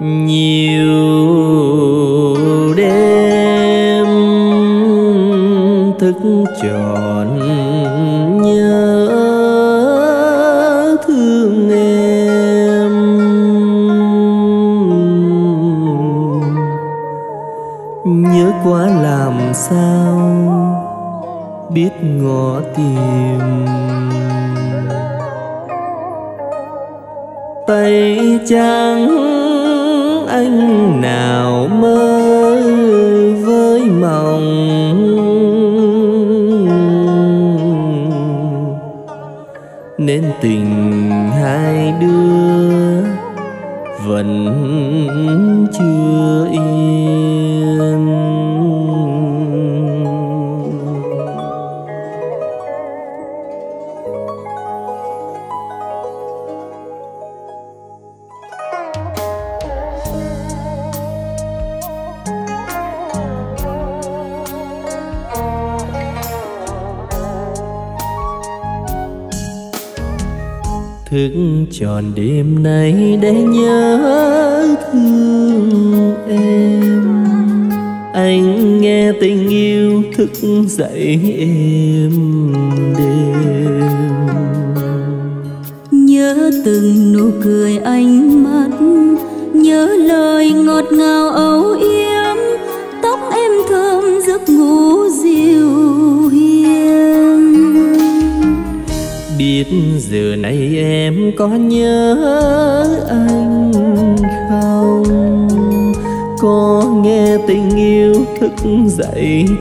nhiều đêm thức tròn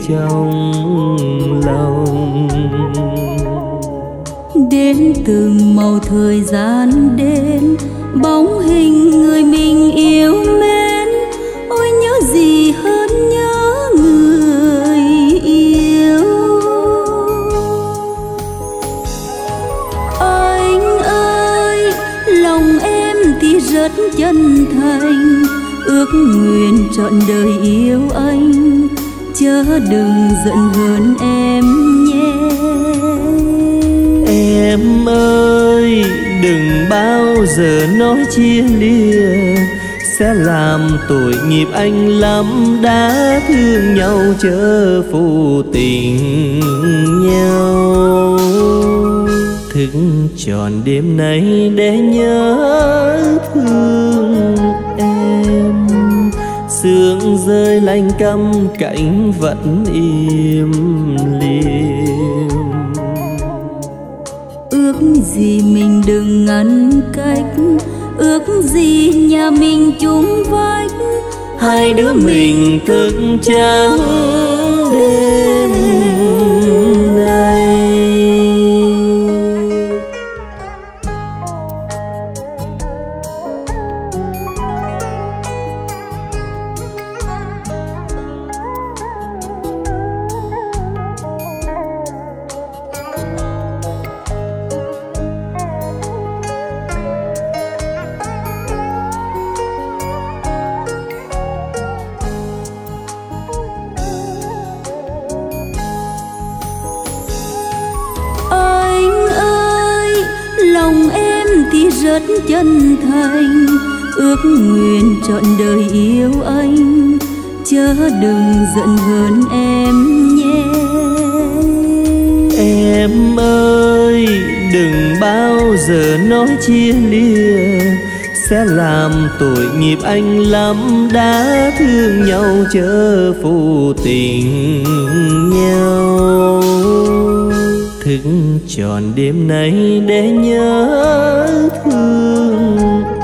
掉 anh lắm đã thương nhau chớ phụ tình nhau. Thức tròn đêm nay để nhớ thương em. Sương rơi lanh căm, cảnh vẫn im lìm. Ước gì mình đừng ngăn cách, ước gì nhà mình chung vách hai đứa mình thức trắng đêm. Ước nguyện trọn đời yêu anh. Chớ đừng giận hờn em nhé. Em ơi, đừng bao giờ nói chia lìa. Sẽ làm tội nghiệp anh lắm, đã thương nhau chớ phụ tình nhau. Thức tròn đêm nay để nhớ thương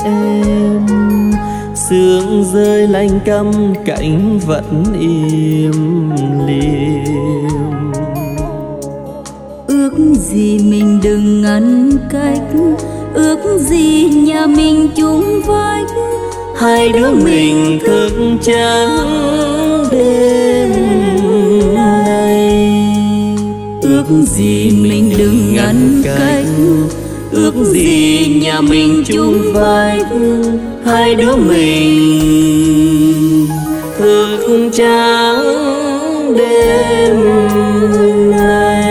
em sương rơi lanh căm cảnh vẫn im lìm. Ước gì mình đừng ngăn cách ước gì nhà mình chung vách. Hai đứa mình thức trắng đêm nay. Ước gì mình đừng ngăn cách ước gì nhà mình chung vai hai đứa mình thức trắng đêm nay.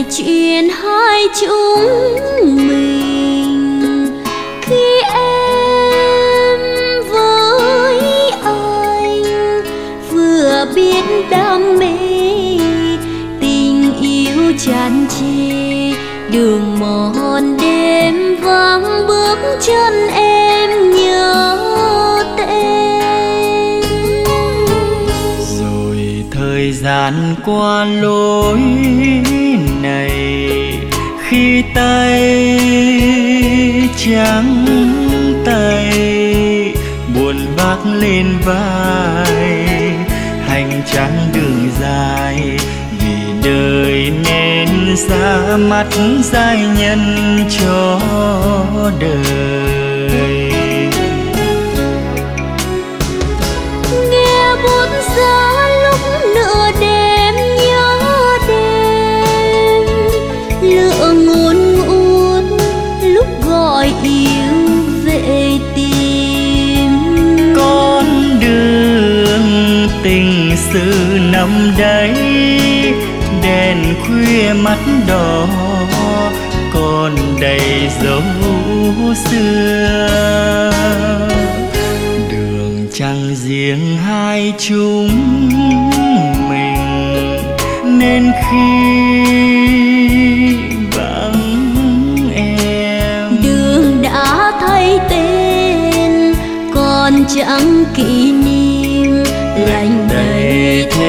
Lại chuyện hai chúng mình. Khi em với anh vừa biết đam đàn qua lối này, khi tay trắng tay, buồn vác lên vai, hành trang đường dài, vì đời nên ra mắt giai nhân cho đời. Sự nằm đấy, đèn khuya mắt đỏ còn đầy dấu xưa. Đường chẳng riêng hai chúng mình, nên khi em. Đường đã thay tên, còn chẳng kỷ niệm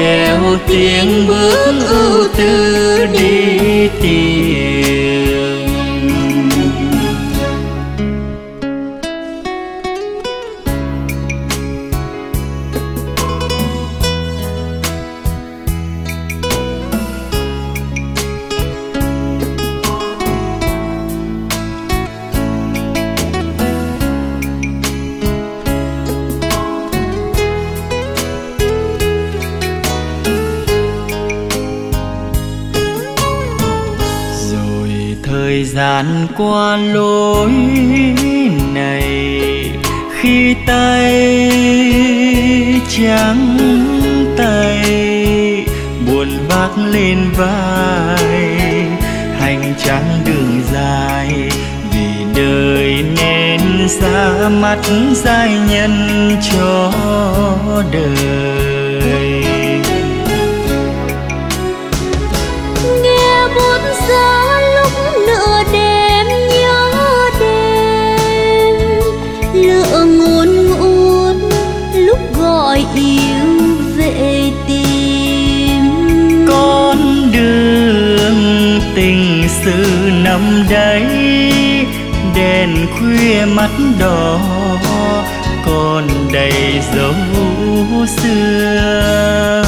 theo tiếng bước ưu tư đi tìm qua lối này, khi tay trắng tay, buồn vác lên vai, hành trang đường dài, vì đời nên ra mắt giai nhân cho đời. Khuya mắt đỏ còn đầy dấu xưa.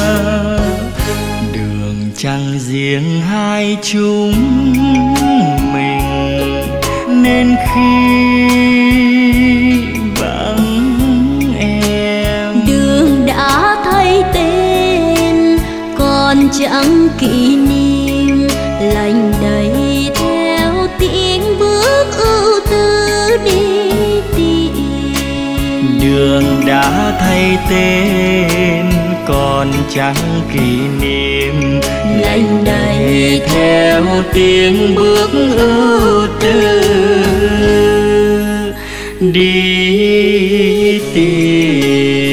Đường chẳng riêng hai chúng mình, nên khi vắng em. Đường đã thay tên, còn chẳng kỷ niệm thay tên còn chẳng kỷ niệm. Lạnh đầy theo tiếng bước ưu tư, đi tìm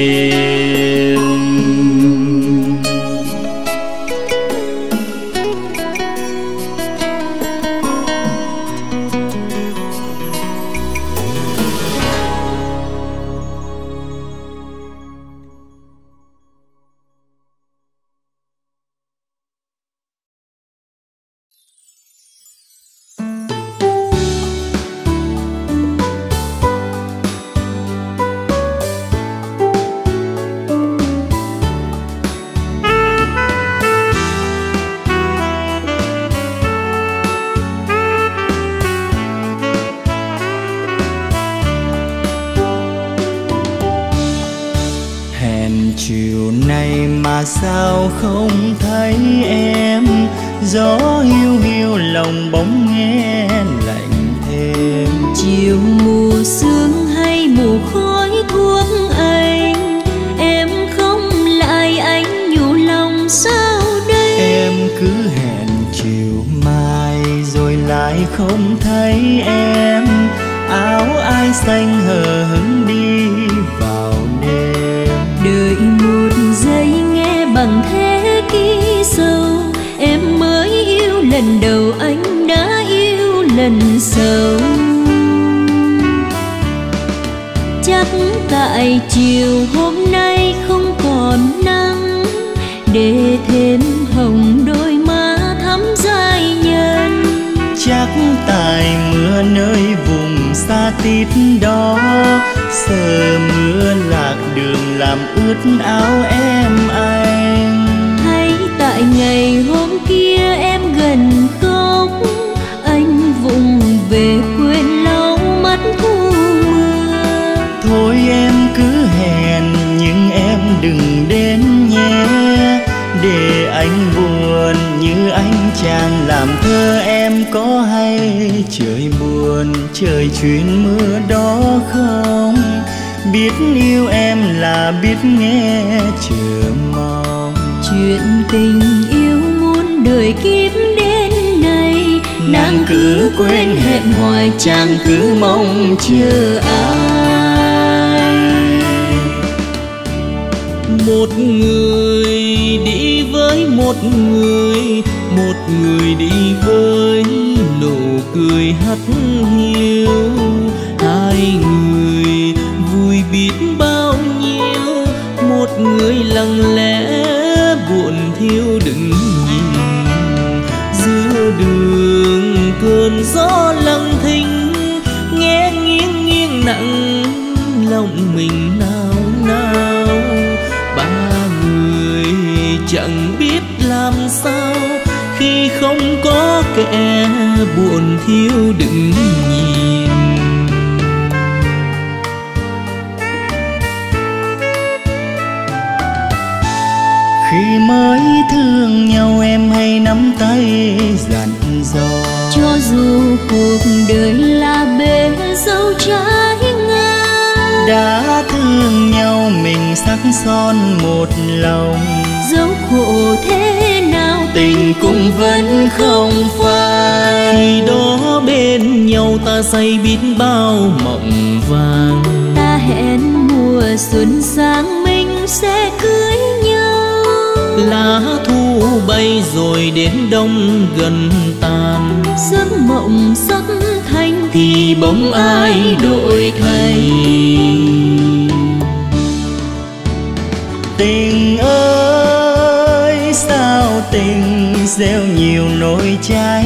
hồng đôi má thắm dài nhân chắc tài mưa nơi vùng xa tít đó, sờ mưa lạc đường làm ướt áo em anh chàng làm thơ em có hay trời buồn trời chuyên mưa đó không? Biết yêu em là biết nghe chờ mong. Chuyện tình yêu muôn đời kiếp đến nay nàng cứ quên hẹn hoài chàng cứ mong chờ ai. Một người đi với một người một người đi với nụ cười hắt hiu. Hai người vui biết bao nhiêu, một người lặng lẽ buồn thiêu đừng nhìn. Giữa đường cơn gió lạnh kẻ buồn thiếu đừng nhìn. Khi mới thương nhau em hay nắm tay dặn dò. Cho dù cuộc đời là bể dâu trái ngang đã thương nhau mình sắc son một lòng. dẫu khổ thế nào tình cũng vẫn không ta say biết bao mộng vàng. Ta hẹn mùa xuân sang mình sẽ cưới nhau. Lá thu bay rồi đến đông gần tàn. Giấc mộng sắc thanh thì bóng ai đổi thay. Tình ơi sao tình gieo nhiều nỗi trái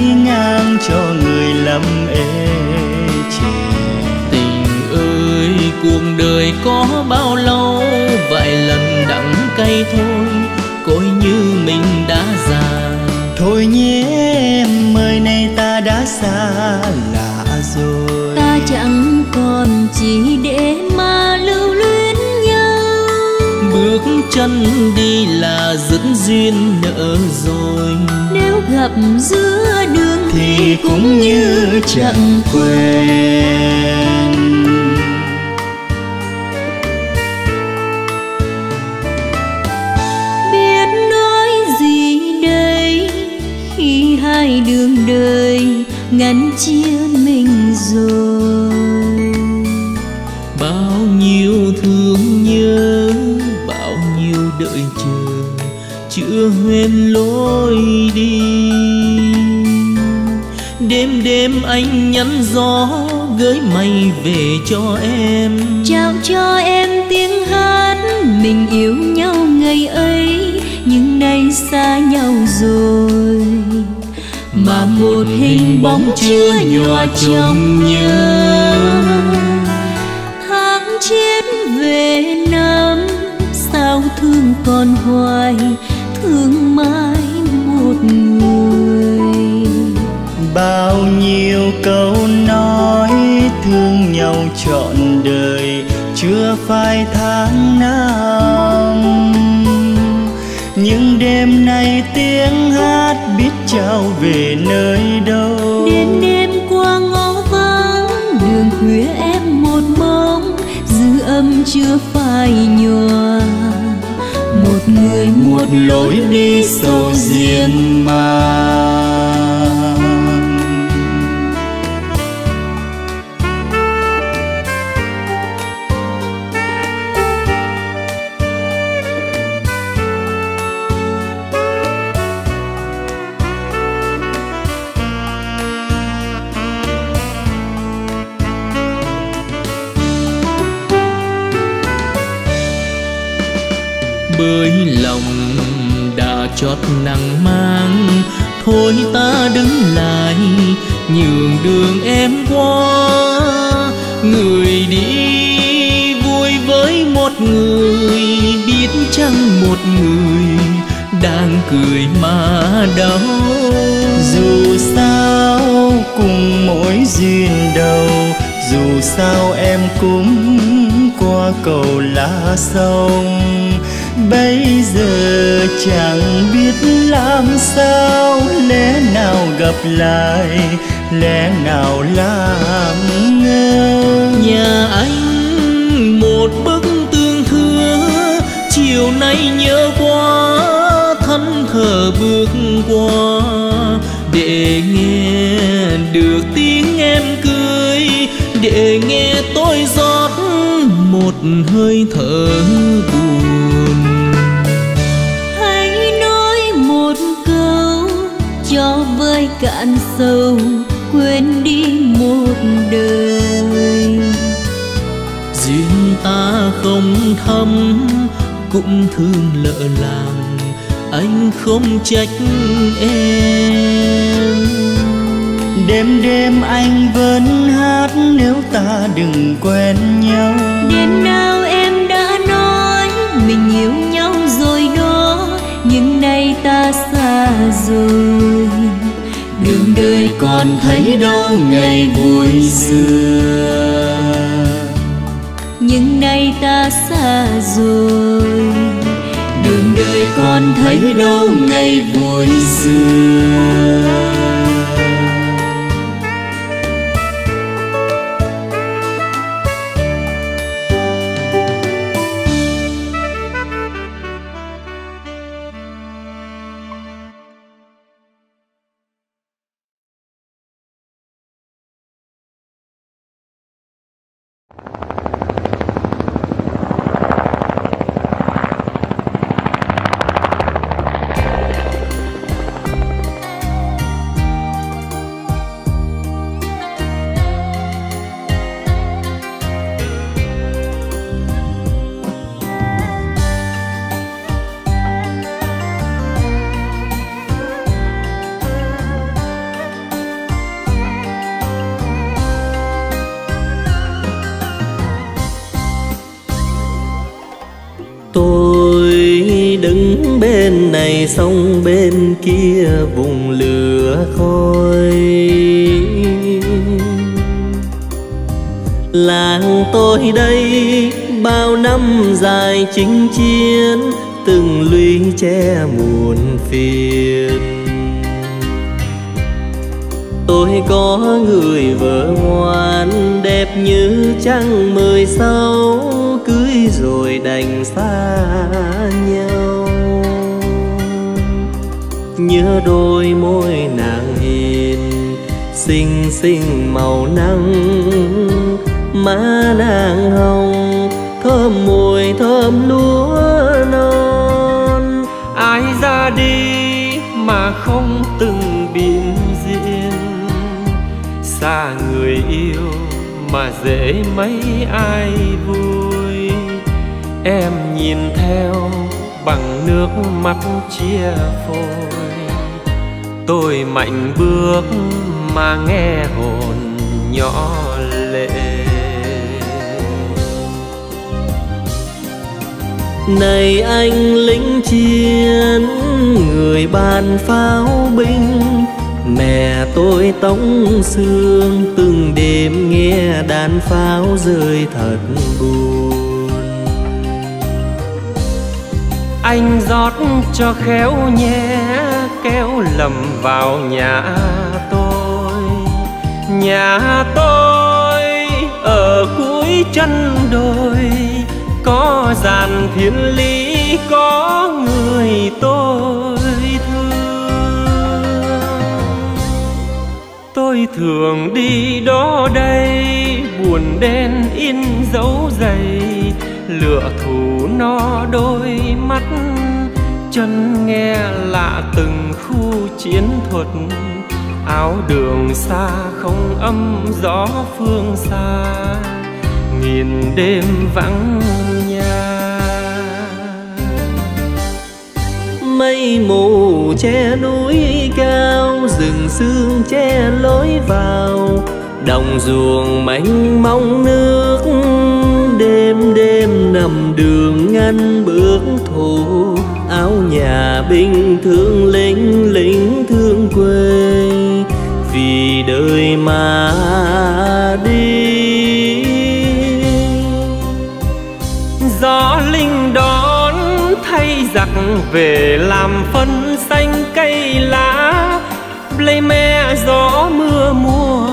xa lạ rồi. Ta chẳng còn chỉ để mà lưu luyến nhau. Bước chân đi là dứt duyên nợ rồi. Nếu gặp giữa đường thì cũng như chẳng quên ngăn chia mình rồi. Bao nhiêu thương nhớ bao nhiêu đợi chờ chưa huyên lối đi. Đêm đêm anh nhắn gió gửi mây về cho em. Trao cho em tiếng hát mình yêu nhau ngày ấy nhưng nay xa nhau rồi một hình bóng chưa nhòa trong nhớ. Tháng chết về năm, sao thương còn hoài, thương mãi một người. Bao nhiêu câu nói thương nhau trọn đời, chưa phai tháng trao về nơi đâu. Đêm đêm qua ngõ vắng đường khuya em một bóng dư âm chưa phai nhòa. Một người một lối đi sầu riêng mang thôi ta đứng lại, nhường đường em qua. Người đi vui với một người, biết chăng một người đang cười mà đau. Dù sao cùng mỗi duyên đầu, dù sao em cũng qua cầu lá sông bây giờ chẳng biết làm sao, lẽ nào gặp lại, lẽ nào làm ngơ? Nhà anh một bức tương thưa, chiều nay nhớ quá thân thờ bước qua. Để nghe được tiếng em cười, để nghe tôi rót một hơi thở buồn. Cạn sâu quên đi một đời. Duyên ta không thâm cũng thương lỡ làng anh không trách em. Đêm đêm anh vẫn hát nếu ta đừng quen nhau. Đêm nào em đã nói mình yêu nhau rồi đó nhưng nay ta xa rồi đời còn thấy đâu ngày vui xưa. Nhưng nay ta xa rồi, đường đời còn thấy đâu ngày vui xưa. Sông bên kia vùng lửa khói. Làng tôi đây bao năm dài chinh chiến, từng lũy che muôn phiền. Tôi có người vợ ngoan đẹp như trăng mười sáu, cưới rồi đành xa nhau nhớ đôi môi nàng hiền, xinh xinh màu nắng. Má nàng hồng, thơm mùi thơm lúa non. Ai ra đi mà không từng biến diễn xa người yêu mà dễ mấy ai vui. Em nhìn theo bằng nước mắt chia phôi tôi mạnh bước mà nghe hồn nhỏ lệ. Này anh lính chiến, người bàn pháo binh, mẹ tôi tống xương từng đêm nghe đàn pháo rơi thật buồn. Anh rót cho khéo nhé kéo lầm vào nhà tôi. Nhà tôi ở cuối chân đồi, có dàn thiên lý, có người tôi thương. Tôi thường đi đó đây, buồn đen in dấu dày lựa thủ no đôi mắt. Chân nghe lạ từng chiến thuật. Áo đường xa không âm, gió phương xa. Nghìn đêm vắng nhà. Mây mù che núi cao, rừng sương che lối vào. Đồng ruộng mênh mông nước, đêm đêm nằm đường ngăn bước thù áo nhà binh thương lính lính thương quê. Vì đời mà đi. Gió linh đón, thay giặc về làm phân xanh cây lá. Lấy me gió mưa mùa,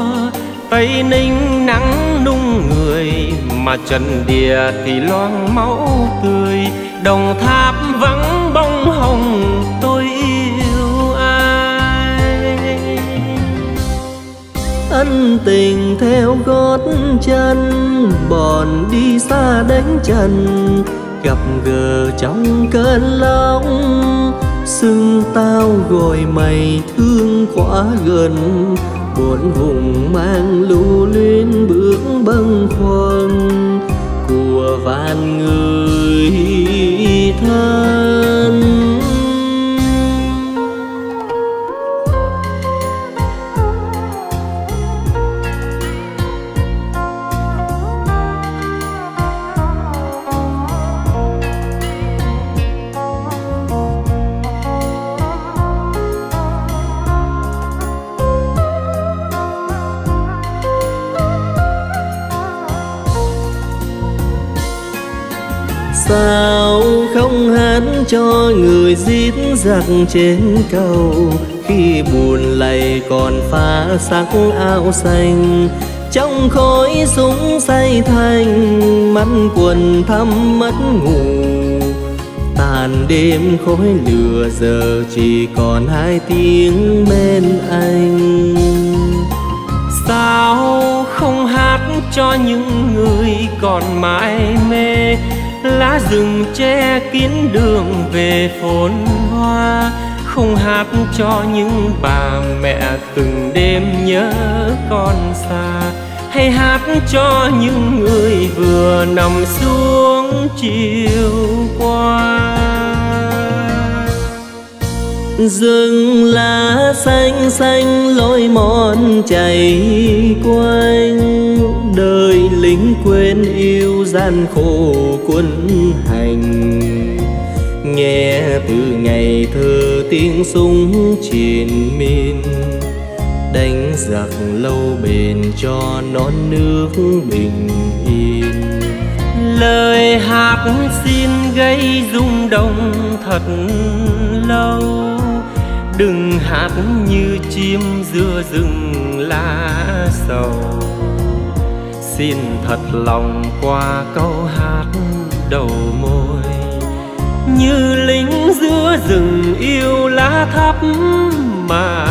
tây ninh nắng nung người. Mà trần địa thì loang máu tươi, đồng tháp vắng bông hồng tôi yêu ai? Ân tình theo gót chân bòn đi xa đánh trần, gặp gỡ trong cơn lòng xưng tao gọi mày thương quá gần buồn vùng mang lưu luyến bước bâng khuâng. Của vạn người thân cho người giết giặc trên cầu khi buồn lầy còn phá sắc áo xanh, trong khói súng say thành mắt quần thăm mất ngủ. Tàn đêm khói lửa giờ chỉ còn hai tiếng bên anh. Sao không hát cho những người còn mãi mê? Lá rừng che kín đường về phồn hoa, không hát cho những bà mẹ từng đêm nhớ con xa. Hay hát cho những người vừa nằm xuống chiều qua rừng lá xanh xanh lối mòn chảy quanh. Đời lính quên yêu gian khổ quân hành. Nghe từ ngày thơ tiếng súng triền miên, đánh giặc lâu bền cho non nước bình yên. Lời hát xin gây rung động thật lâu đừng hát như chim giữa rừng lá sầu. Xin thật lòng qua câu hát đầu môi. Như lính giữa rừng yêu lá thắm mà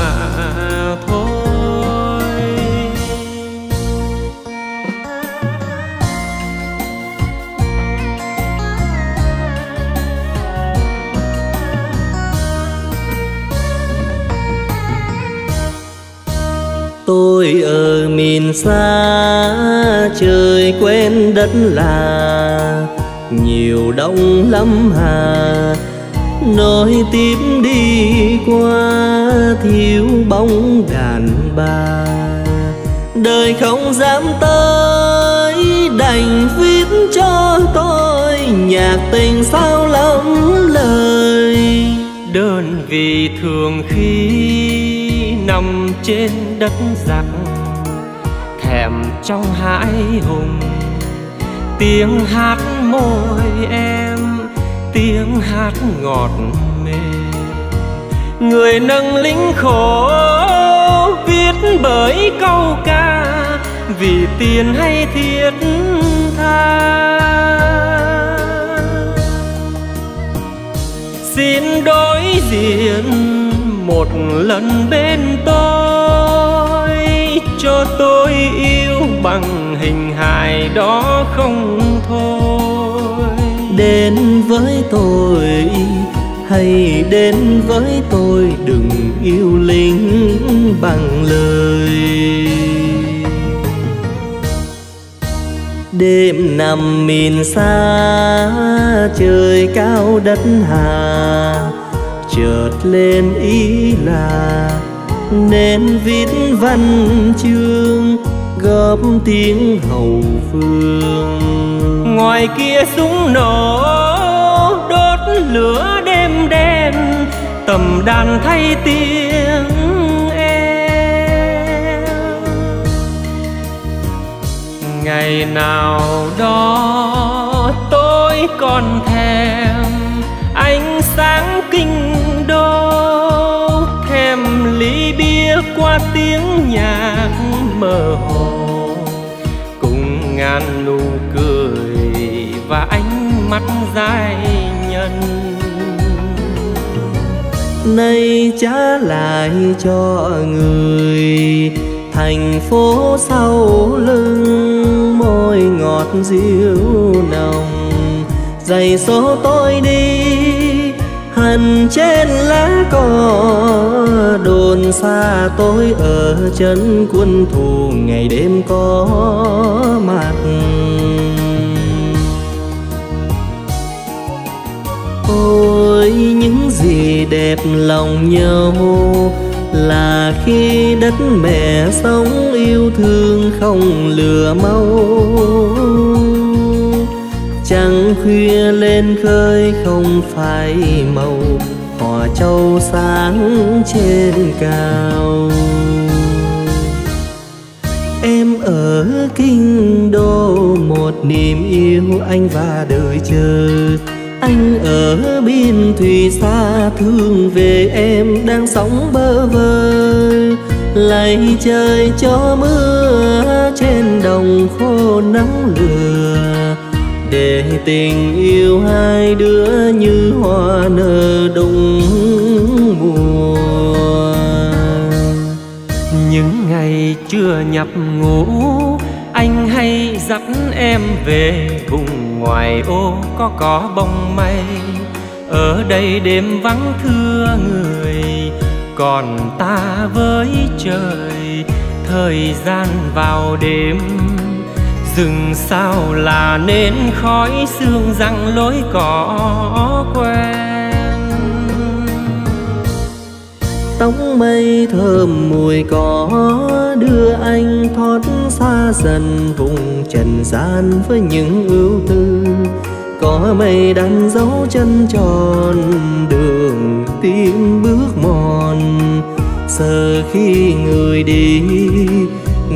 tôi ở miền xa, trời quen đất là nhiều đông lắm hà. Nói tiếp đi qua thiếu bóng đàn bà. Đời không dám tới, đành viết cho tôi nhạc tình sao lắm lời. Đơn vì thường khi nằm trên đất giặc, thèm trong hãi hùng. Tiếng hát môi em, tiếng hát ngọt mềm người nâng lính khổ viết bởi câu ca, vì tiền hay thiết tha. Xin đối diện một lần bên tôi, cho tôi yêu bằng hình hài đó không thôi. Đến với tôi, hay đến với tôi, đừng yêu lính bằng lời. Đêm nằm mìn xa, trời cao đất hà chợt lên ý là nên viết văn chương góp tiếng hầu phương ngoài kia súng nổ, đốt lửa đêm đen, tầm đàn thay tiếng em ngày nào đó tôi còn theo. Qua tiếng nhạc mơ hồ. Cùng ngàn nụ cười và ánh mắt dài nhân. Nay trả lại cho người thành phố sau lưng môi ngọt dịu nồng. Giày số tôi đi hằn trên lá cỏ. Đồn xa tôi ở chân quân thù, ngày đêm có mặt. Ôi, những gì đẹp lòng nhau là khi đất mẹ sống yêu thương không lừa mau trăng khuya lên khơi không phải màu hò châu sáng trên cao. Em ở kinh đô, một niềm yêu anh và đợi chờ. Anh ở biên thùy xa, thương về em đang sống bơ vơ. Lạy trời cho mưa, trên đồng khô nắng lửa tình yêu hai đứa như hoa nở đông mùa. Những ngày chưa nhập ngủ anh hay dắt em về vùng ngoài ô có cỏ bông mây. Ở đây đêm vắng thưa người, còn ta với trời. Thời gian vào đêm rừng sao là nên khói sương răng lối cỏ quen. Tóc mây thơm mùi cỏ đưa anh thoát xa dần vùng trần gian với những ưu tư. Có mây đánh dấu chân tròn, đường tim bước mòn. Giờ khi người đi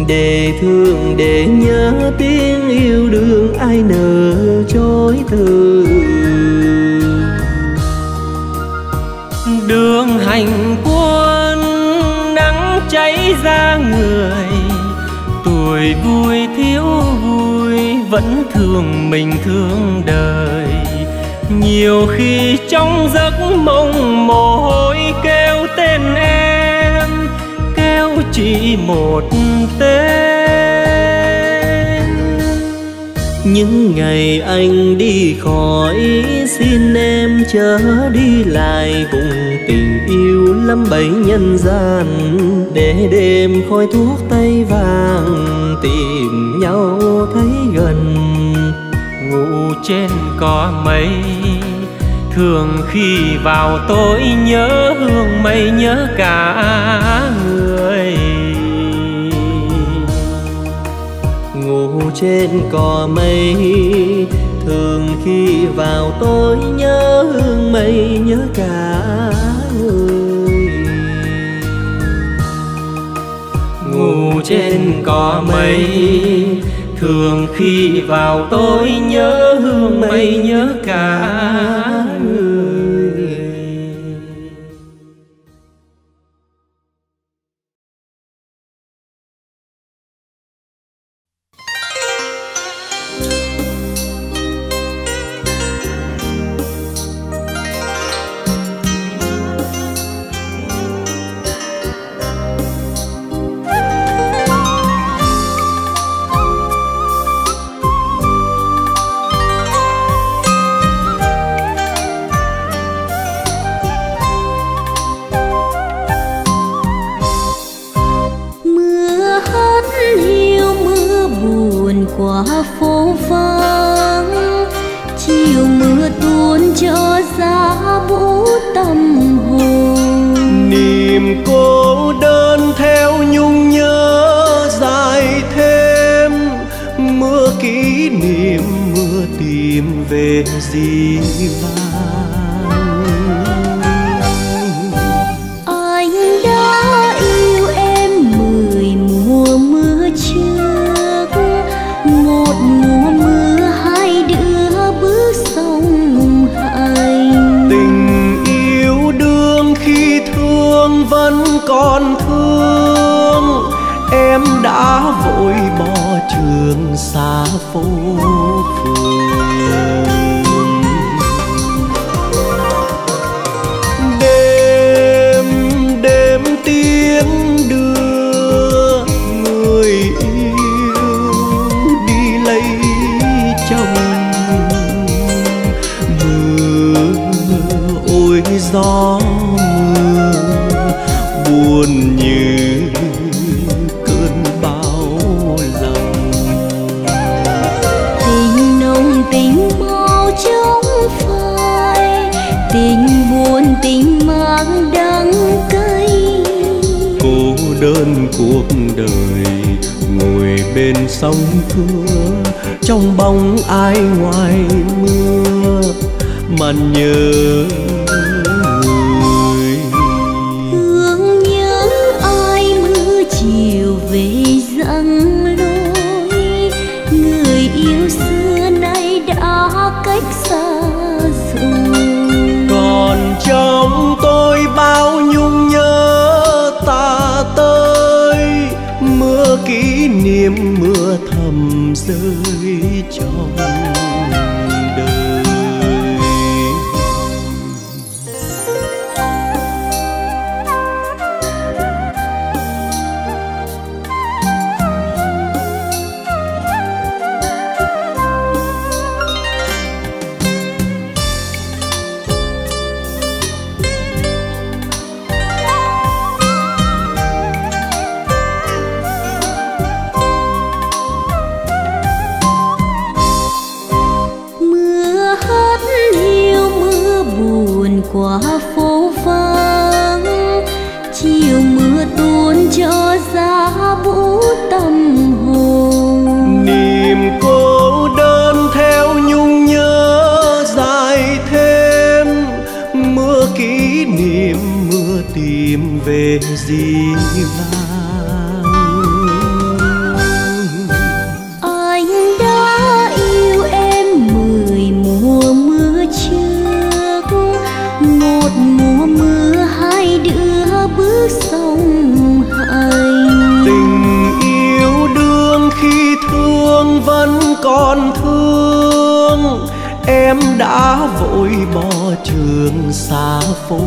để thương, để nhớ tiếng yêu đương ai nỡ chối từ. Đường hành quân nắng cháy ra người, tuổi vui thiếu vui vẫn thương mình thương đời. Nhiều khi trong giấc mộng mồ hôi kêu kêu chỉ một tên. Những ngày anh đi khỏi, xin em chớ đi lại. Vùng tình yêu lắm bấy nhân gian, để đêm khói thuốc tay vàng, tìm nhau thấy gần. Ngủ trên cỏ mây, thường khi vào tối nhớ hương mây, nhớ cả người. Trên cỏ mây. Thường khi vào tối nhớ hương mây, nhớ cả người. Ngủ trên cỏ mây. Thường khi vào tối nhớ hương mây, nhớ cả gì vang anh đã yêu em mười mùa mưa trước. Một mùa mưa hai đứa bước sông hành. Tình yêu đương khi thương vẫn còn thương. Em đã vội bỏ trường xa phố. sông thưa trong bóng ai ngoài mưa mà nhớ qua phố vắng, chiều mưa tuôn cho ra vũ tâm hồn. Niềm cô đơn theo nhung nhớ dài thêm, mưa kỷ niệm, mưa tìm về gì mà em đã vội bỏ trường xa phố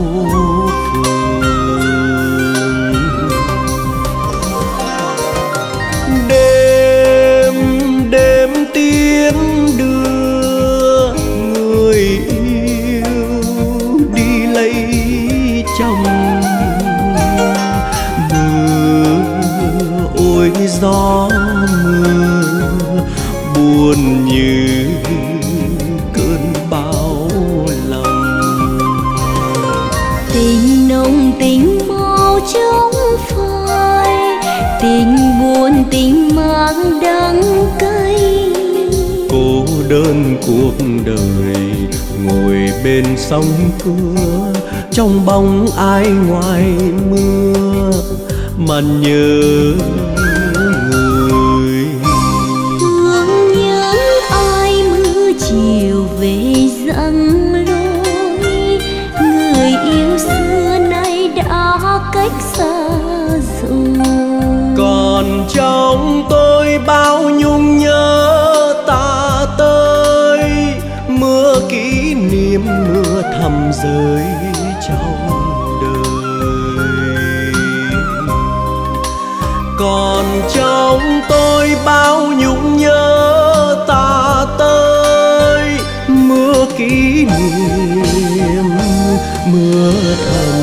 cuộc đời ngồi bên sông cưa trong bóng ai ngoài mưa mà nhớ im mưa thầm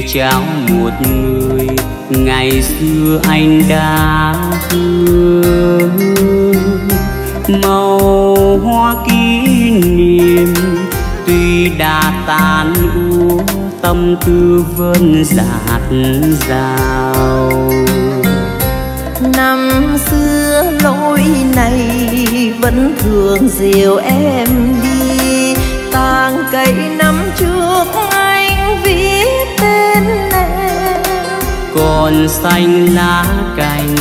về trao một người, ngày xưa anh đã thương màu hoa kỷ niệm tuy đã tàn úa tâm tư vẫn dạt dào. Năm xưa lối này vẫn thường dìu em đi. Tang cây năm trước còn xanh lá cành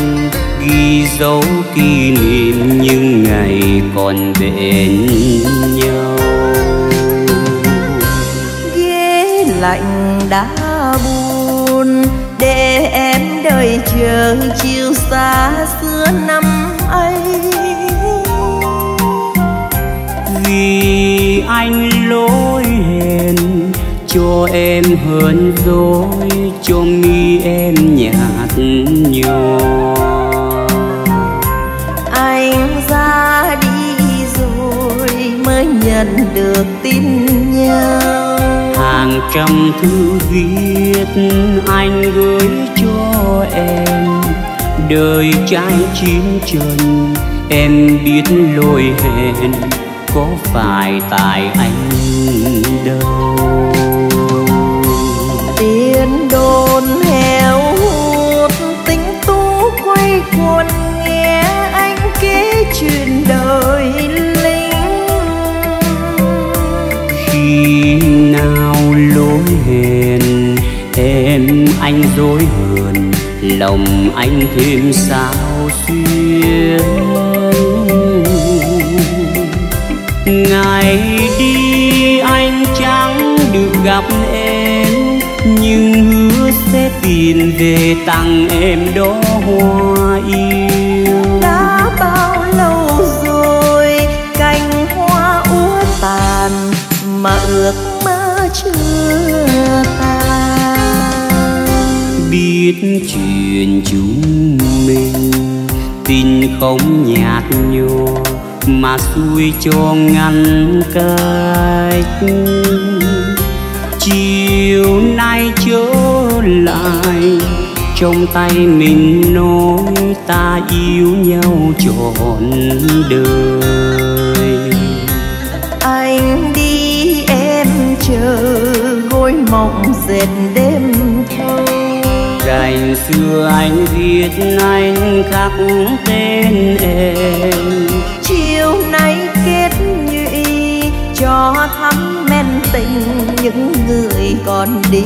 ghi dấu kỷ niệm những ngày còn bên nhau. Ghế lạnh đã buồn để em đợi chờ chiều xa xưa năm ấy. Vì anh lỗi hẹn cho em hơn dối cho mi em nhòa anh ra đi rồi mới nhận được tin nhau hàng trăm thư viết anh gửi cho em. Đời trai chín trần em biết lỗi hẹn. Có phải tại anh đâu? Tiền đồn heo nào lối hẹn em anh dối hờn, lòng anh thêm sao xuyên ngày đi anh chẳng được gặp em, nhưng hứa sẽ tìm về tặng em đó hoa yêu. Đã bao ước mơ chưa tan. Biết chuyện chúng mình tình không nhạt nhòa mà xuôi cho ngăn cách. Chiều nay trở lại trong tay mình nói ta yêu nhau trọn đời. Anh chờ gối mộng dệt đêm thâu. Ngày xưa anh viết anh khắc tên em. Chiều nay kết nhụy cho thắm men tình những người còn đi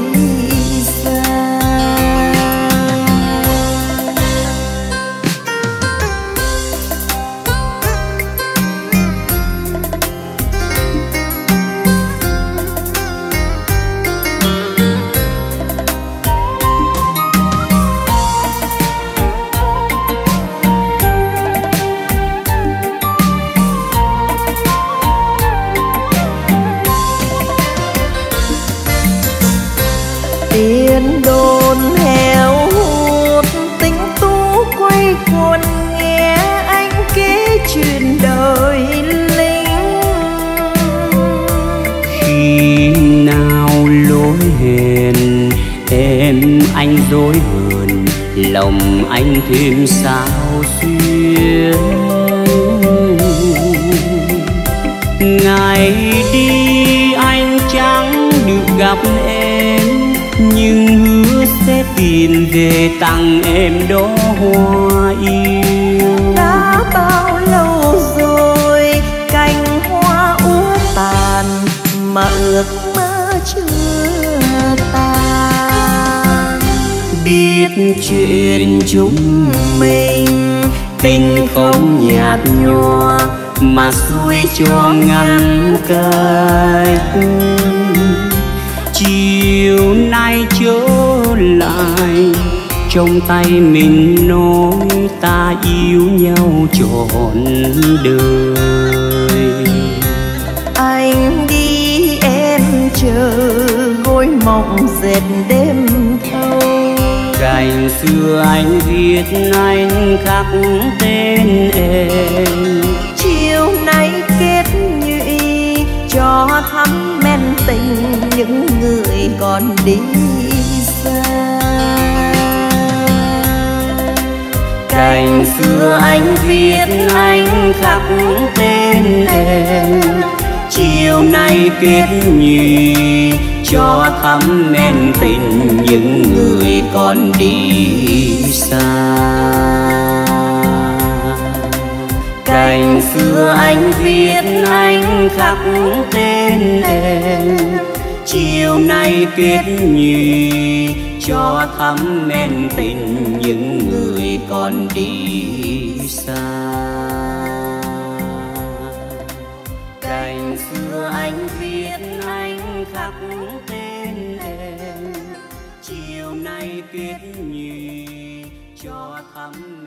dối hờn, lòng anh thêm sao xuyên ngày đi anh chẳng được gặp em, nhưng hứa sẽ tìm về tặng em đó hoa. Biết chuyện chúng mình. Tình không nhạt nhòa mà xuôi cho ngăn cách chiều nay trở lại, trong tay mình nói ta yêu nhau trọn đời. Anh đi em chờ gối mộng dệt đêm Ngày xưa anh viết anh khắc tên em. Chiều nay kết nhụy cho thắm men tình những người còn đi xa. Cành xưa anh viết anh khắc tên em. Chiều nay kết cho thắm men tình những người còn đi xa. Cành xưa anh viết anh khắc tên em. Chiều nay kết nhì cho thắm men tình những người còn đi xa. Cành xưa anh viết nay kết nhì cho thắm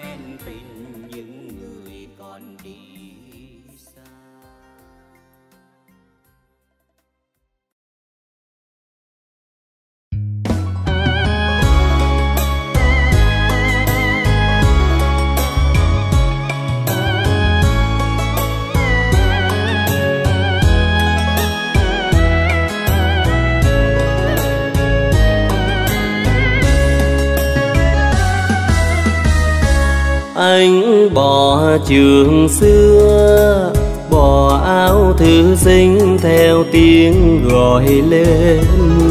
anh bỏ trường xưa, bỏ áo thư sinh theo tiếng gọi lên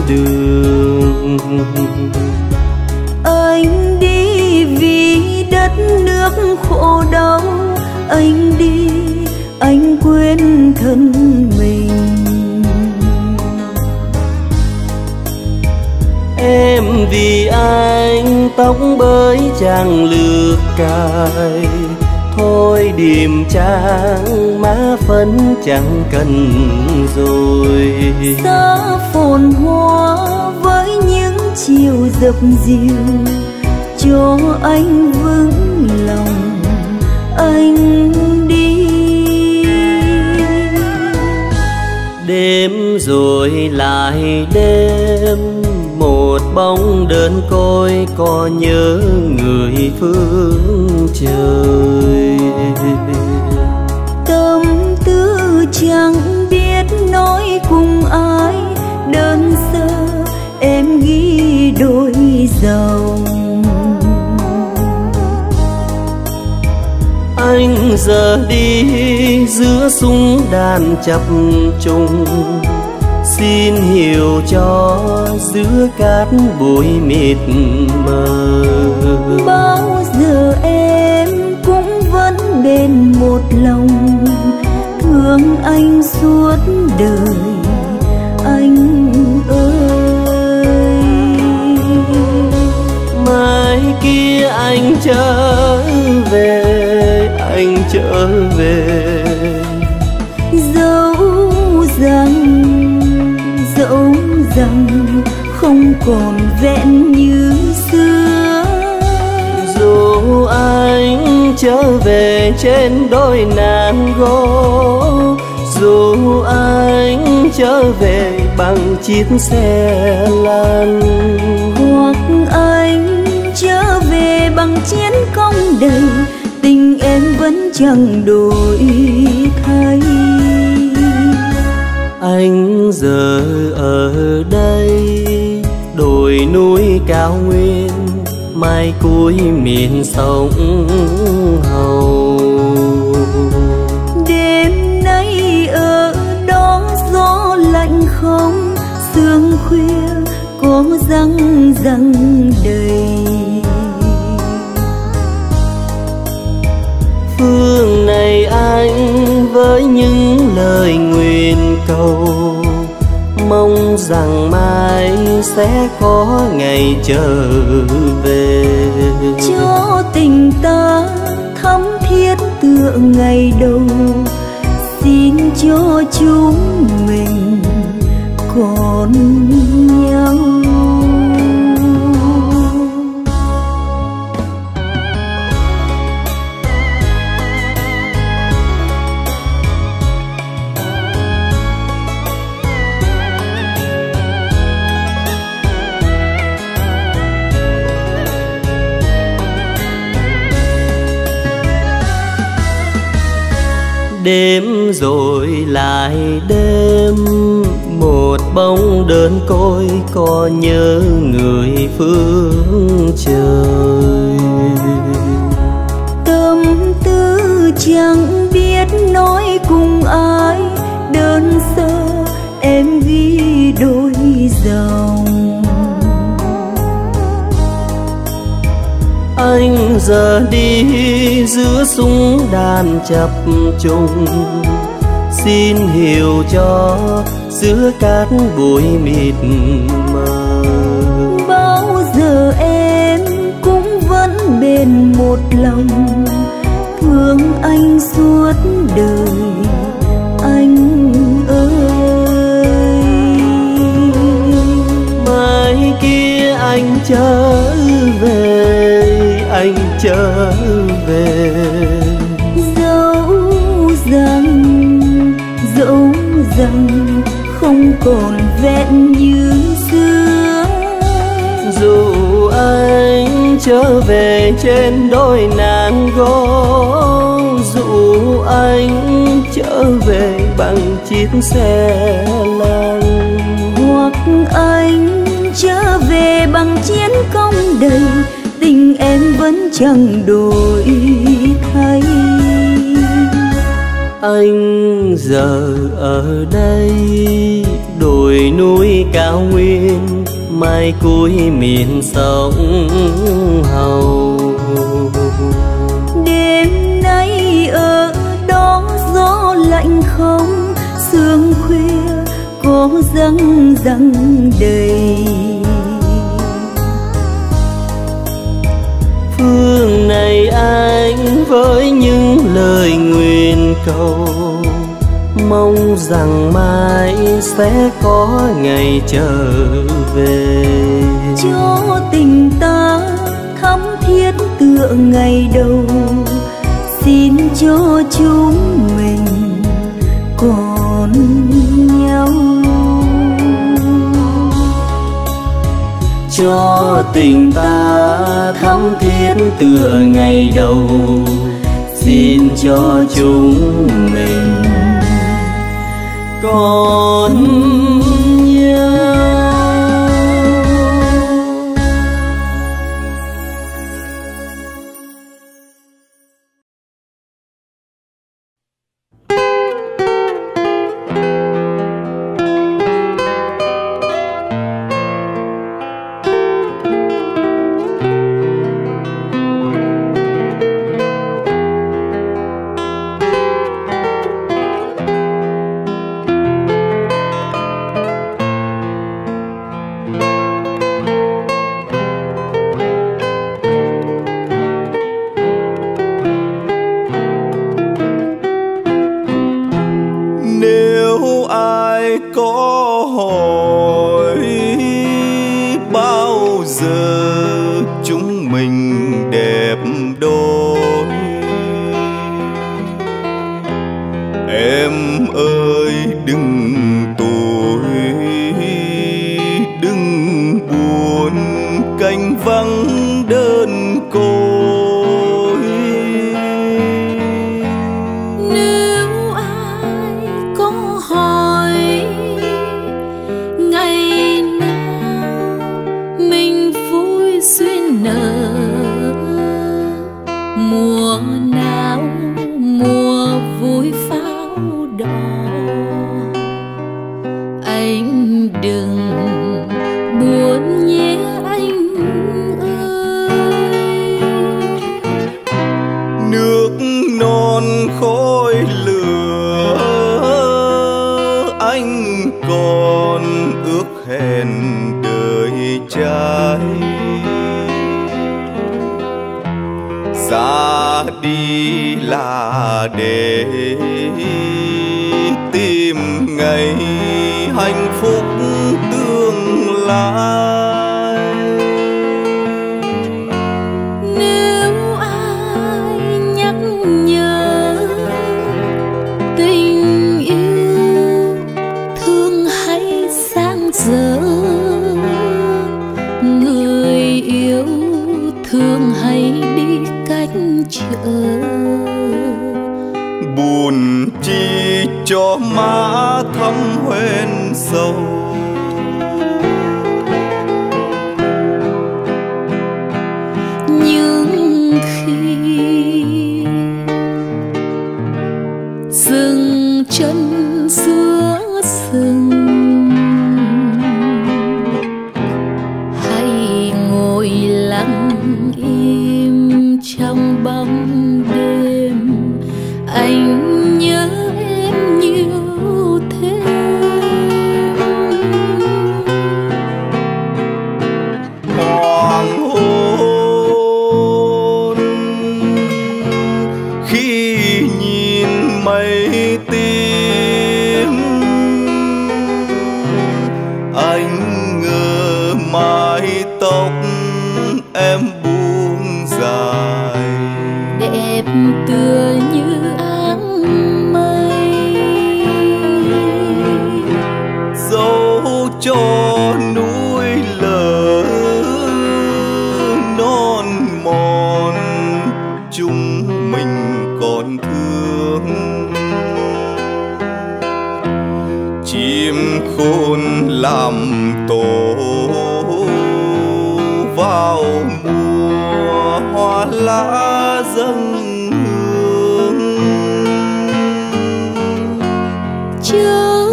đường. Anh đi vì đất nước khổ đau, anh đi, anh quên thân mình. Em vì anh tóc bới chẳng lược cài. Thôi điềm trang má phấn chẳng cần rồi. Xa phồn hoa với những chiều dập dìu cho anh vững lòng anh đi. Đêm rồi lại đêm một bóng đơn côi có nhớ người phương trời. Tâm tư chẳng biết nói cùng ai đơn sơ em ghi đôi dòng. Anh giờ đi giữa súng đàn chập trùng xin hiểu cho giữa cát bụi mịt mờ. Bao giờ em cũng vẫn bên một lòng thương anh suốt đời anh ơi. Mai kia anh trở về anh trở về còn vẹn như xưa. Dù anh trở về trên đôi nàng gỗ dù anh trở về bằng chiếc xe lăn. Hoặc anh trở về bằng chiến công đầy tình em vẫn chẳng đổi thay. Anh giờ ở đây núi cao nguyên mai cuối miền sông hầu. Đêm nay ở đó gió lạnh không sương khuya có răng răng đầy. Phương này anh với những lời nguyện cầu mong rằng mai sẽ có ngày trở về. Cho tình ta thắm thiết tựa ngày đầu. Xin cho chúng mình đêm rồi lại đêm. Một bóng đơn côi có nhớ người phương trời. Tâm tư chẳng biết nói cùng ai đơn sơ em ghi đôi dòng. Anh giờ đi giữa súng đàn chập trùng xin hiểu cho giữa cát bụi mịt mờ. Bao giờ em cũng vẫn bên một lòng. Thương anh suốt đời anh ơi. Mai kia anh trở về anh trở về còn vẹn như xưa. Dù anh trở về trên đôi nàng gỗ dù anh trở về bằng chiếc xe lăn. Hoặc anh trở về bằng chiến công đầy, tình em vẫn chẳng đổi thay. Anh giờ ở đây đồi núi cao nguyên mai cuối miền sông hầu. Đêm nay ở đó gió lạnh không sương khuya có răng răng đầy. Phương này anh với những lời nguyện cầu mong rằng mai sẽ có ngày trở về. Cho tình ta thắm thiết tựa ngày đầu. Xin cho chúng mình còn nhau. Cho tình ta thắm thiết tựa ngày đầu. Xin cho chúng mình con.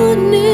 goodness.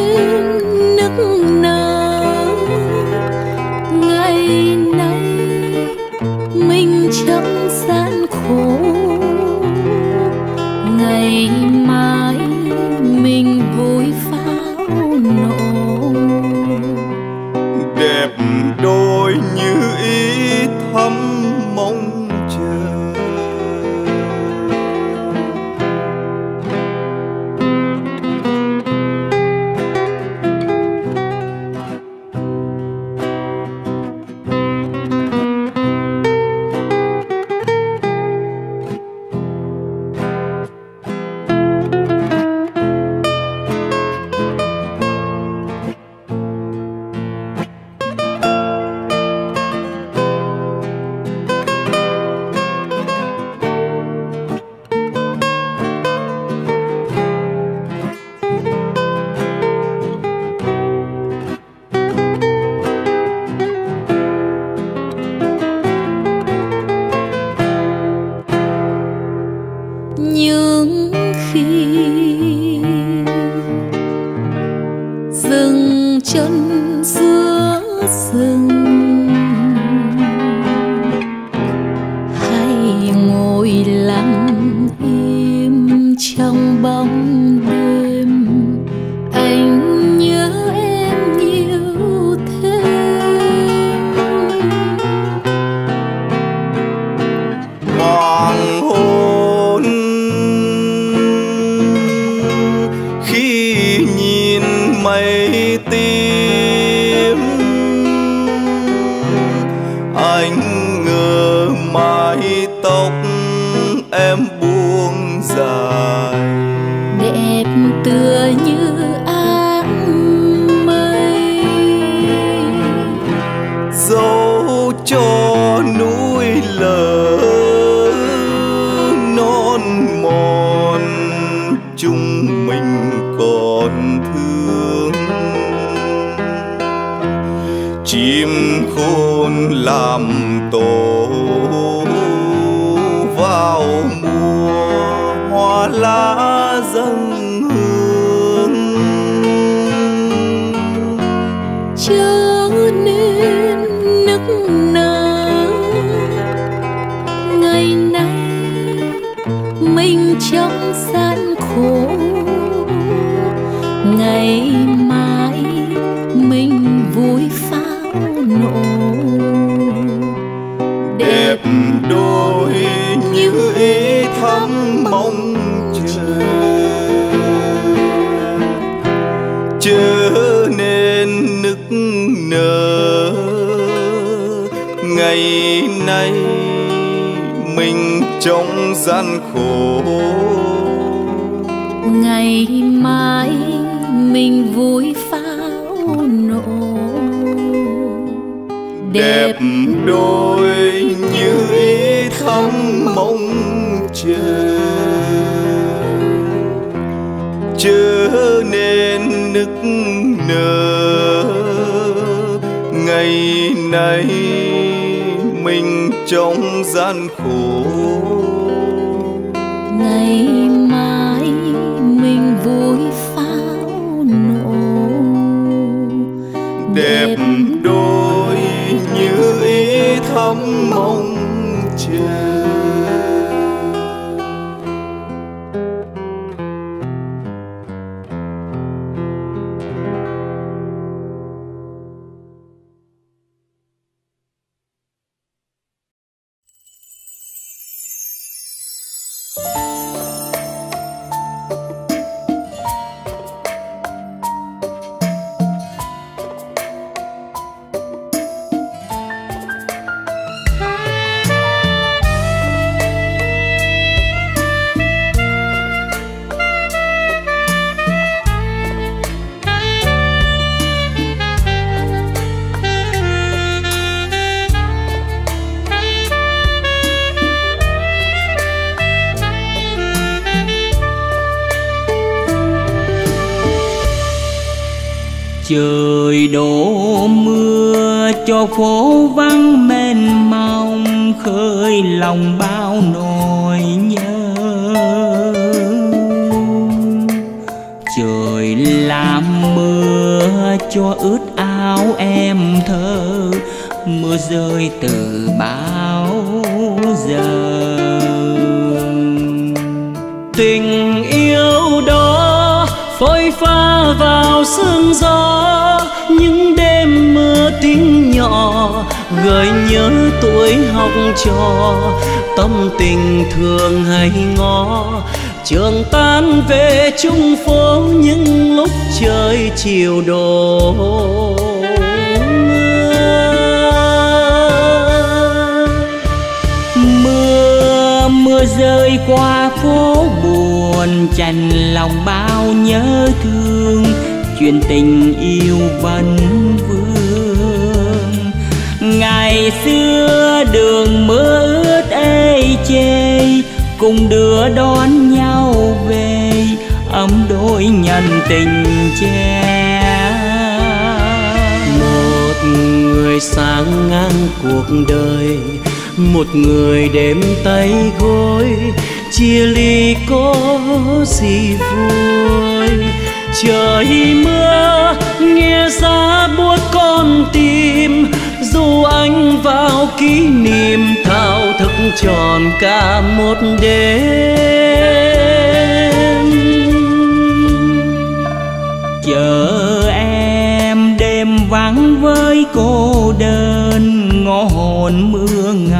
trong gian khổ. Ngày mai mình vui pháo nổ. Đẹp đôi như ý thắm mong chờ. Chớ nên nức nở. Ngày nay mình trong gian khổ. Mưa rơi qua phố buồn chành lòng bao nhớ thương, chuyện tình yêu vẫn vương. Ngày xưa đường mưa ướt ê chê, cùng đưa đón nhau về, ấm đôi nhân tình che. Một người sáng ngang cuộc đời một người đêm tay gối, chia ly có gì vui? Trời mưa, nghe giá buốt con tim, dù anh vào kỷ niệm thao thức tròn cả một đêm. Chờ em đêm vắng với cô đơn, ngõ hồn mưa ngập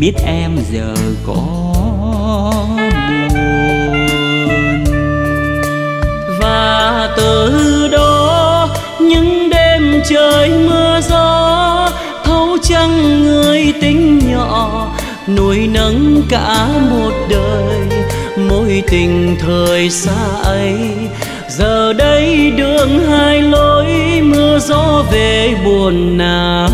biết em giờ có buồn. Và từ đó, những đêm trời mưa gió, thấu trăng người tính nhỏ, nuôi nấng cả một đời. Mối tình thời xa ấy, giờ đây đường hai lối, mưa gió về buồn nào?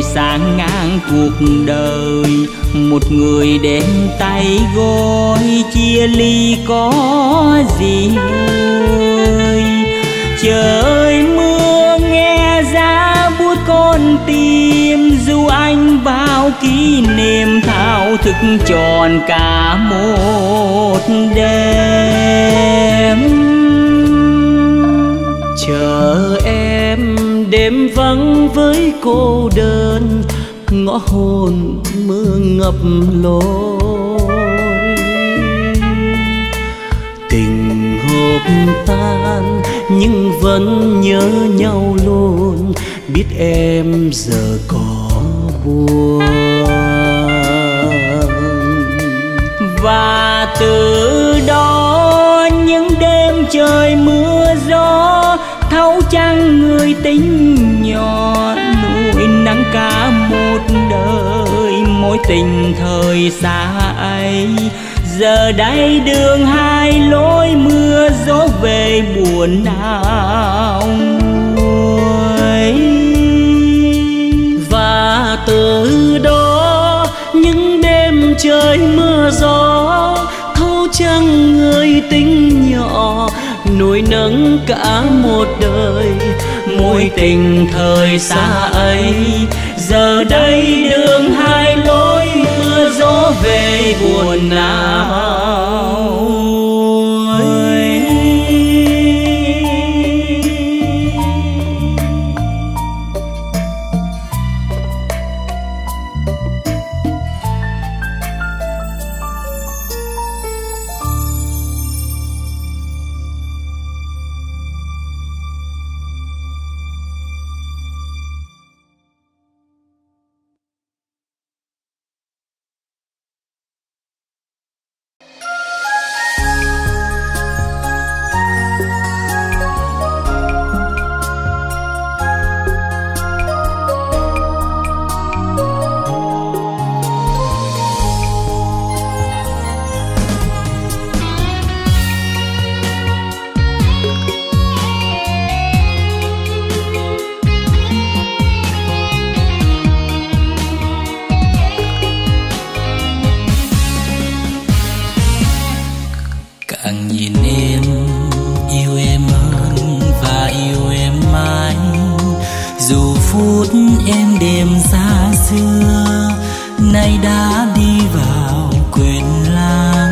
Người sáng ngang cuộc đời. Một người đến tay gối, chia ly có gì vui? Trời mưa nghe giá buốt con tim, dù anh bao kỷ niệm, thao thức tròn cả một đêm. Chờ em đêm vắng với cô đơn, ngõ hồn mưa ngập lối. Tình hộp tan, nhưng vẫn nhớ nhau luôn, biết em giờ có buồn. Và từ đó những đêm trời mưa chăng người tính nhỏ, nuôi nắng cả một đời. Mối tình thời xa ấy, giờ đây đường hai lối mưa gió về buồn nào nguôi. Và từ đó, những đêm trời mưa gió thâu trăng người tính nhỏ nuôi nấng cả một đời. Mối tình thời xa ấy, giờ đây đường hai lối mưa gió về buồn nào đi vào quyền lãng.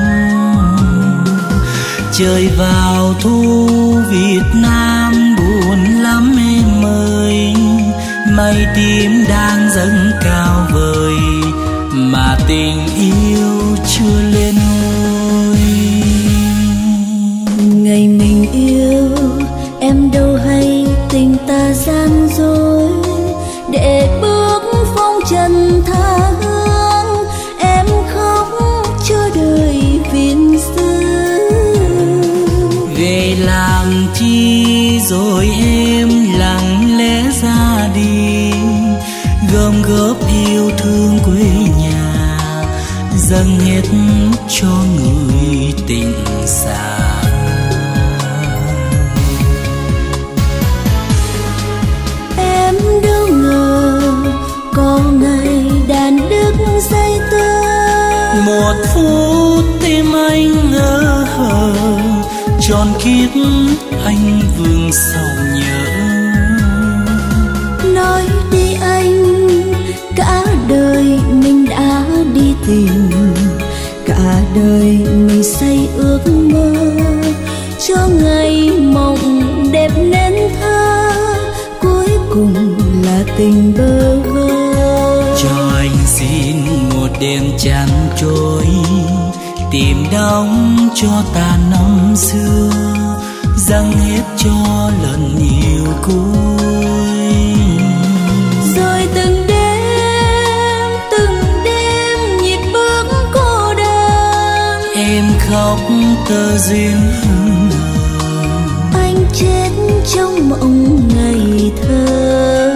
Trời vào thu Việt Nam buồn lắm em ơi. Mây tím đang dâng cao vời mà tình yêu phút tim anh ngỡ hờ tròn kiếp anh vương sầu nhớ. Nói đi anh, cả đời mình đã đi tìm, cả đời đóng cho ta năm xưa răng hết cho lần nhiều cuối. Rồi từng đêm từng đêm nhịp bước cô đơn. Em khóc tơ duyên. Anh chết trong mộng ngày thơ.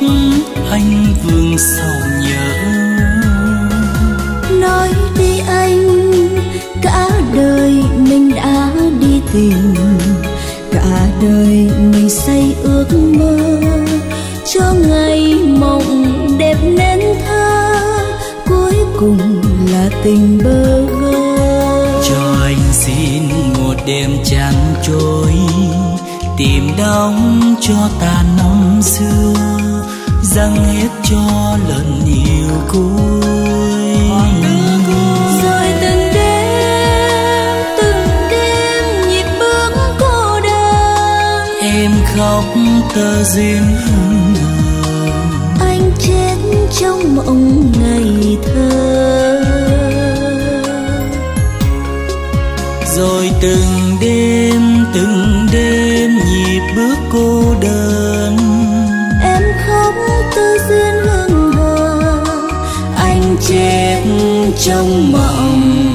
biết anh vương sầu nhớ. Nói đi anh cả đời mình đã đi tìm. Cả đời mình say ước mơ cho ngày mộng đẹp nên thơ. Cuối cùng là tình bơ vơ. Cho anh xin một đêm trắng trôi tìm đóng cho ta năm xưa dâng hết cho lần yêu cuối. Rồi từng đêm từng đêm nhịp bước cô đơn. Em khóc tơ duyên anh chết trong mộng ngày thơ. Rồi từng đêm trong mộng.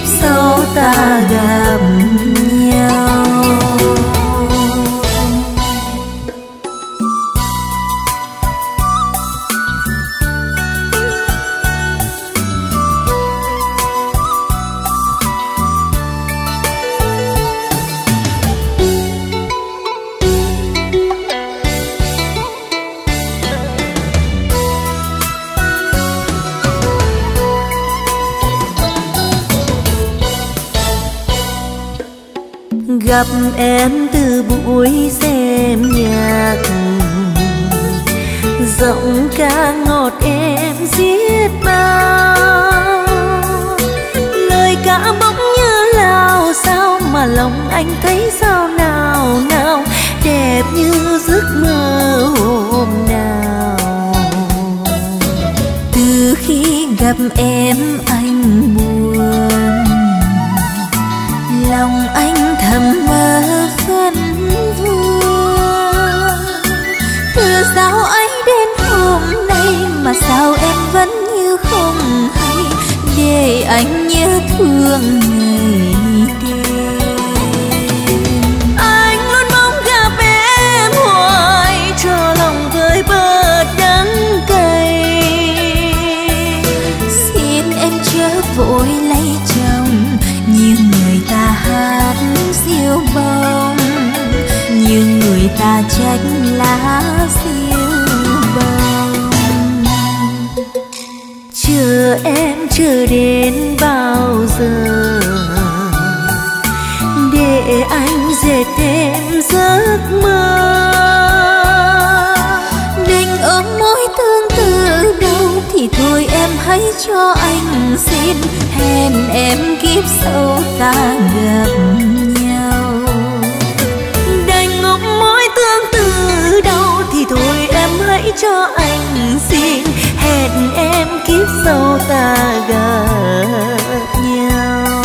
kiếp sau ta gặp ca ngọt em giết bao. Lời ca bỗng như lao, sao mà lòng anh thấy sao nào nào, đẹp như giấc mơ hôm nào. Từ khi gặp em anh buồn anh. duyên em kiếp sau ta gặp nhau. Đành ngóng mối tương tư đâu thì thôi em hãy cho anh xin. Hẹn em kiếp sau ta gặp nhau.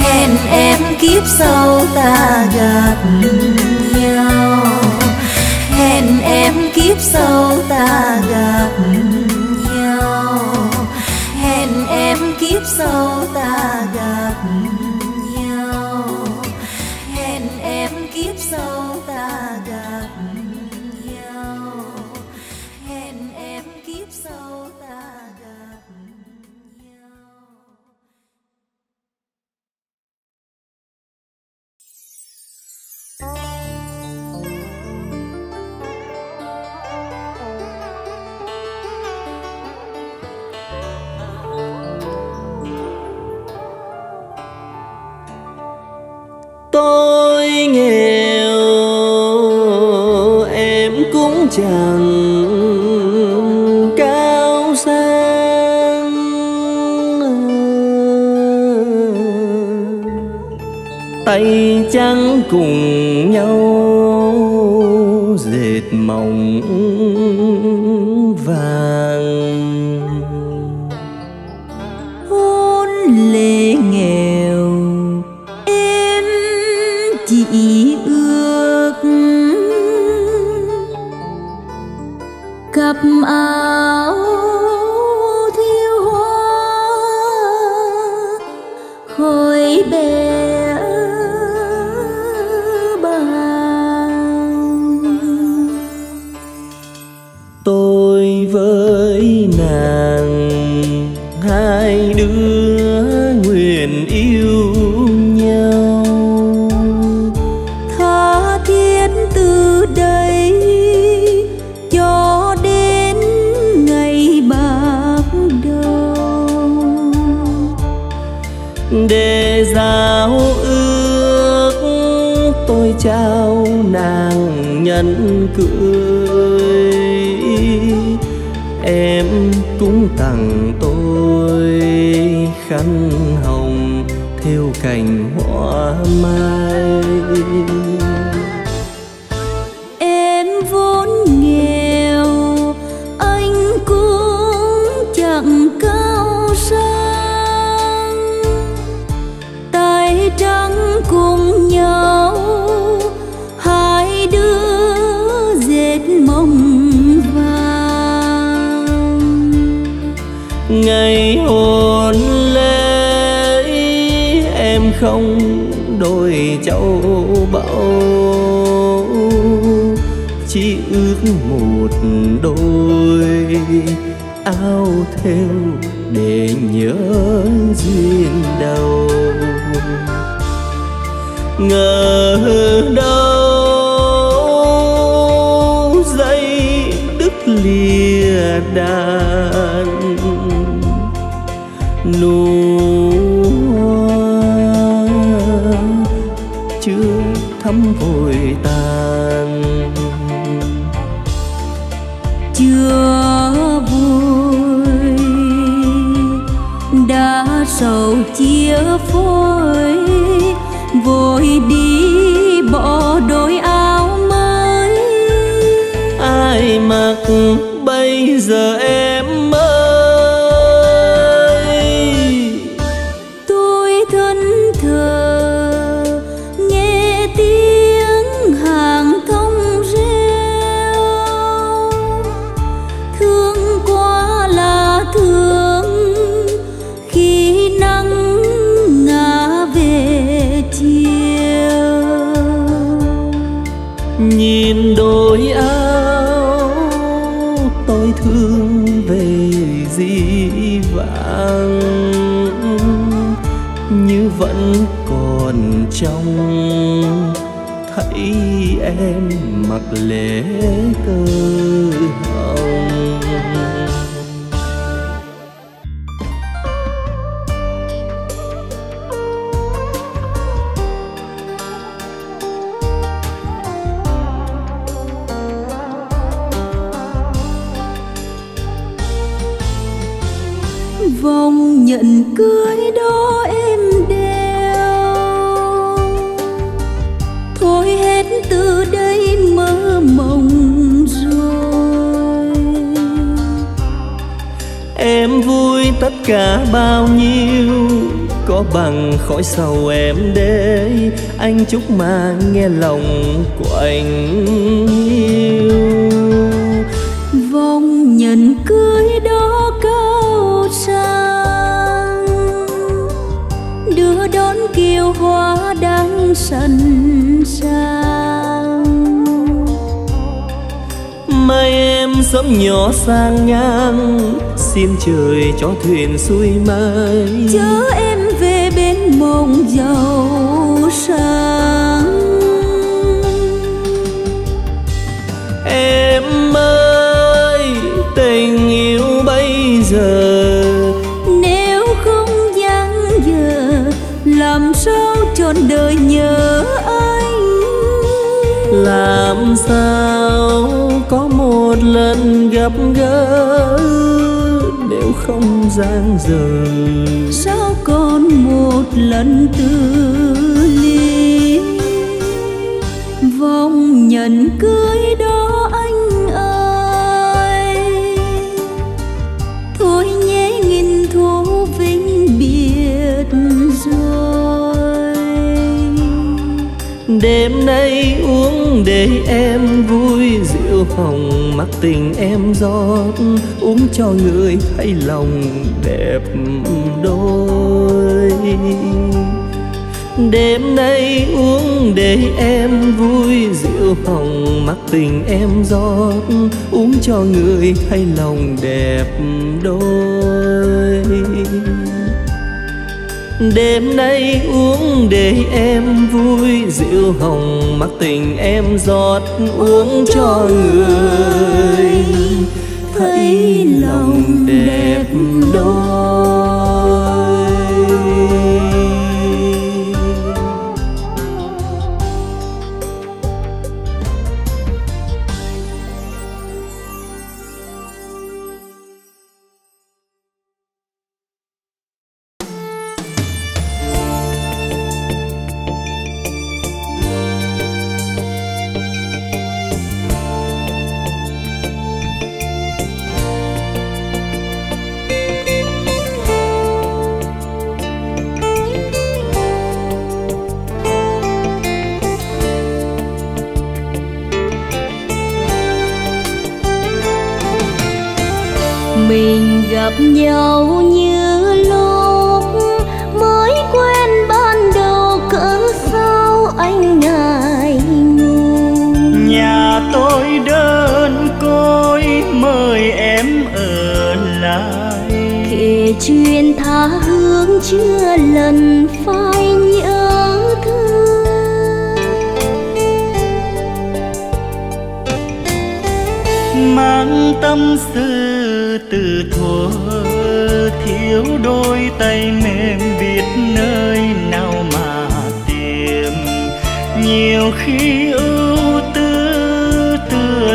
Hẹn em kiếp sau ta gặp nhau. Hẹn em kiếp sau ta em không đôi châu bão chỉ ước một đôi áo theo để nhớ duyên đầu. Ngờ đâu dây đứt lìa đàn, nụ lệ có bằng khói sầu em để anh chúc mà nghe lòng của anh yêu. Vong nhận cưới đó cao sang. Đưa đón kiều hoa đang sẵn sàng. Mai em sớm nhỏ sang ngang xin trời cho thuyền xuôi mai. Chớ em giàu sang em ơi tình yêu bây giờ nếu không dáng giờ làm sao trọn đời nhớ anh? Làm sao có một lần gặp gỡ nếu không giang giờ sao còn một lần tư ly. Vòng nhận cưới đó anh ơi. Thôi nhé nghìn thu vĩnh biệt rồi. Đêm nay uống để em vui, rượu hồng mặc tình em rót. Uống cho người thấy lòng đẹp đôi đêm nay uống để em vui rượu hồng mặc tình em rót uống cho người thấy lòng đẹp đôi. Đêm nay uống để em vui rượu hồng mặc tình em rót uống cho người thấy lòng đẹp đôi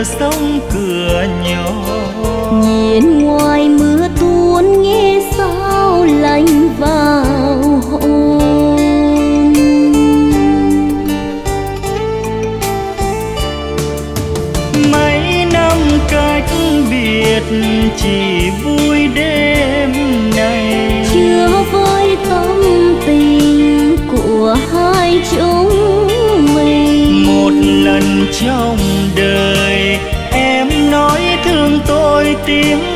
sông cửa nhỏ.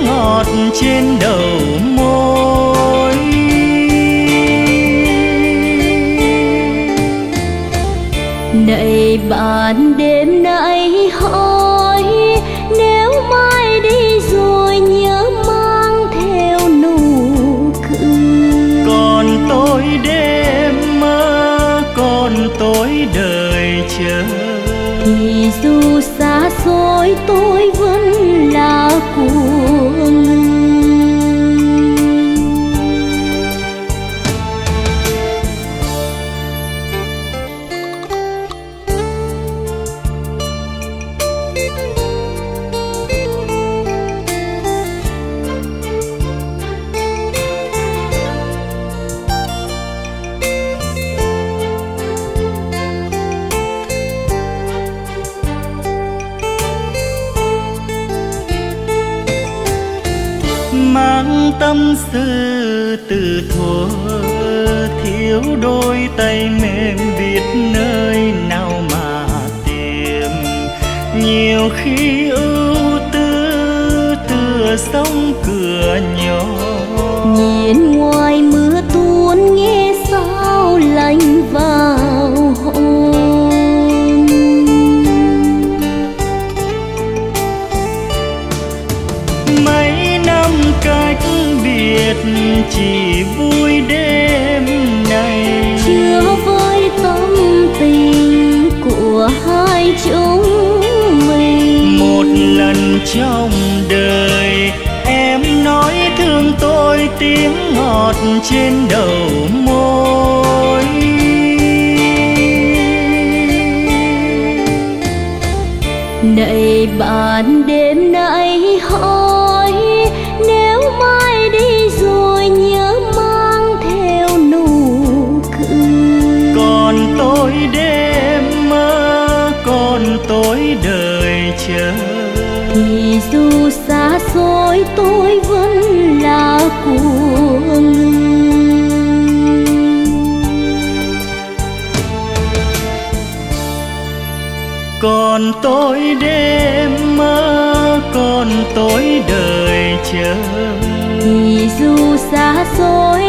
Ngọt trên đầu bên ngoài mưa tuôn nghe sao lạnh vào hồn. Mấy năm cách biệt chỉ vui đêm này. Chưa với tâm tình của hai chúng mình. Một lần trong trên đầu môi này bạn đêm nay hỏi nếu mai đi rồi nhớ mang theo nụ cười còn tôi đêm mơ còn tôi đợi chờ thì dù xa xôi tôi vẫn là của. còn tối đêm mơ còn tối đời chờ. Thì dù xa xôi